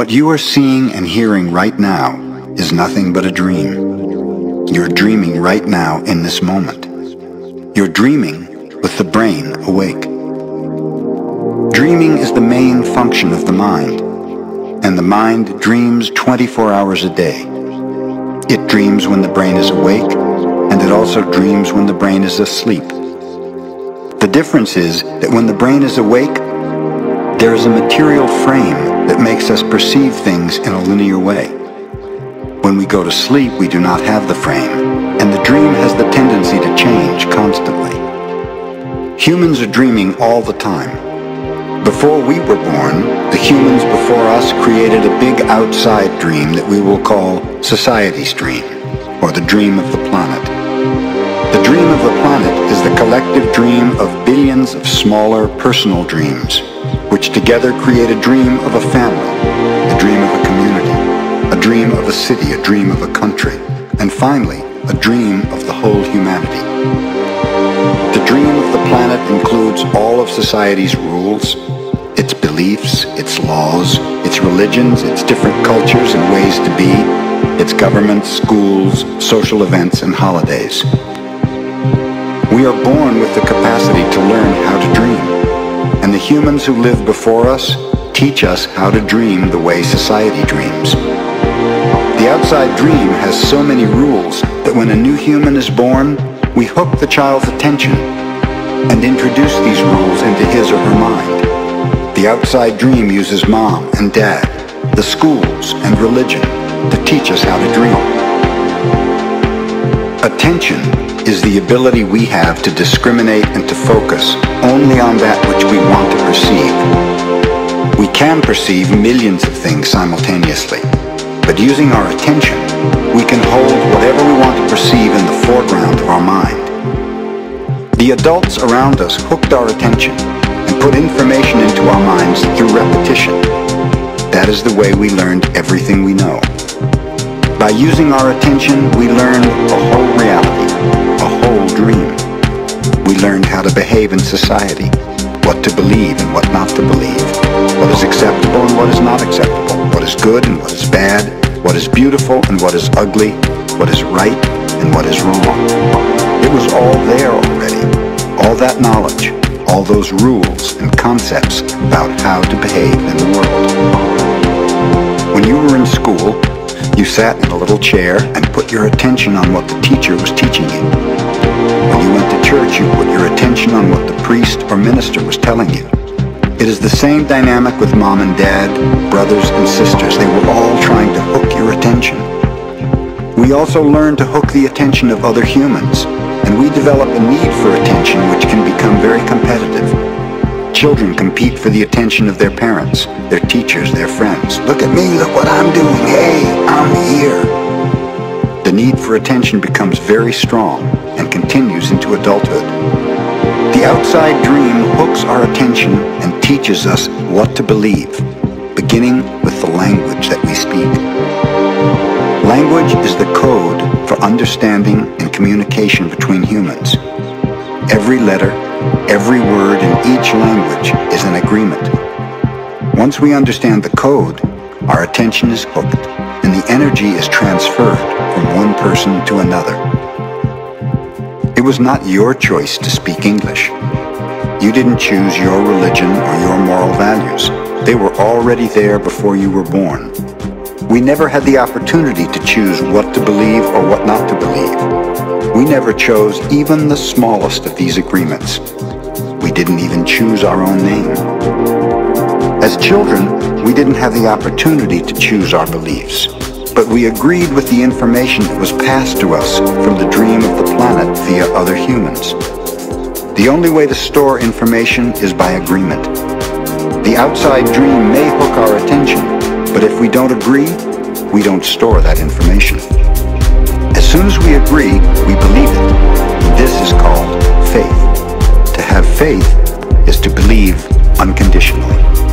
What you are seeing and hearing right now is nothing but a dream. You're dreaming right now in this moment. You're dreaming with the brain awake. Dreaming is the main function of the mind, and the mind dreams 24 hours a day. It dreams when the brain is awake, and it also dreams when the brain is asleep. The difference is that when the brain is awake, there is a material frame that makes us perceive things in a linear way. When we go to sleep, we do not have the frame, and the dream has the tendency to change constantly. Humans are dreaming all the time. Before we were born, the humans before us created a big outside dream that we will call society's dream, or the dream of the planet. The dream of the planet is the collective dream of billions of smaller personal dreams which together create a dream of a family, a dream of a community, a dream of a city, a dream of a country, and finally, a dream of the whole humanity. The dream of the planet includes all of society's rules, its beliefs, its laws, its religions, its different cultures and ways to be, its governments, schools, social events, and holidays. We are born with the capacity to learn how to dream and the humans who live before us teach us how to dream the way society dreams. The outside dream has so many rules that when a new human is born, we hook the child's attention and introduce these rules into his or her mind. The outside dream uses mom and dad, the schools, and religion to teach us how to dream. Attention is the ability we have to discriminate and to focus only on that which we want to perceive. We can perceive millions of things simultaneously, but using our attention, we can hold whatever we want to perceive in the foreground of our mind. The adults around us hooked our attention put information into our minds through repetition. That is the way we learned everything we know. By using our attention, we learn a whole reality a whole dream. We learned how to behave in society, what to believe and what not to believe, what is acceptable and what is not acceptable, what is good and what is bad, what is beautiful and what is ugly, what is right and what is wrong. It was all there already, all that knowledge, all those rules and concepts about how to behave in the world. When you were in school, you sat in a little chair and put your attention on what the teacher was teaching you. When you went to church, you put your attention on what the priest or minister was telling you. It is the same dynamic with mom and dad, brothers and sisters. They were all trying to hook your attention. We also learn to hook the attention of other humans, and we develop a need for attention which can become very competitive. Children compete for the attention of their parents, their teachers, their friends. Look at me, look what I'm doing. Hey, I'm here. The need for attention becomes very strong and continues into adulthood. The outside dream hooks our attention and teaches us what to believe, beginning with the language that we speak. Language is the code for understanding and communication between humans. Every letter, every word in each language is an agreement. Once we understand the code, our attention is hooked and the energy is transferred from one person to another. It was not your choice to speak English. You didn't choose your religion or your moral values. They were already there before you were born. We never had the opportunity to choose what to believe or what not to believe. We never chose even the smallest of these agreements. We didn't even choose our own name. As children, we didn't have the opportunity to choose our beliefs, but we agreed with the information that was passed to us from the dream of the planet via other humans. The only way to store information is by agreement. The outside dream may hook our attention, but if we don't agree, we don't store that information. As soon as we agree, we believe it. This is called faith. To have faith is to believe unconditionally.